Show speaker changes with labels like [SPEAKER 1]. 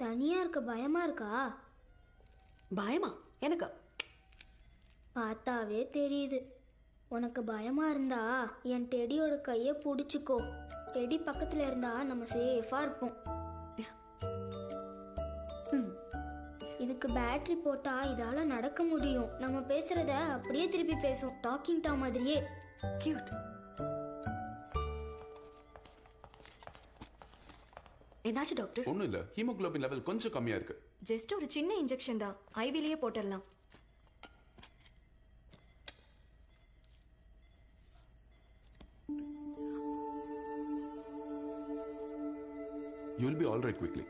[SPEAKER 1] தனியா இருக்க பயமா இருக்கா?
[SPEAKER 2] பயமா? எனக்கு?
[SPEAKER 1] பார்த்தாவே தெரியுது. உனக்கு பயமா இருந்தா என் டெடியோட கையை பிடிச்சிக்கோ. டெடி பக்கத்துல இருந்தா நம்ம சேஃபா இருப்போம். இதுக்கு பேட்டரி போட்டா இதால நடக்க முடியும். நம்ம பேசுறத அப்படியே திருப்பி பேசும் டாக்கிங் டா மாதிரியே.
[SPEAKER 2] கியூட் என்னாச்சு டாக்டர்
[SPEAKER 3] ஒன்றும் இல்லை ஹீமோகுளோபின் லெவல் கொஞ்சம் கம்மியா இருக்கு.
[SPEAKER 4] ஜஸ்ட் ஒரு சின்ன இன்ஜெக்ஷன் தான். ஐவிலேயே போட்டுடலாம்.
[SPEAKER 3] You will be all right quickly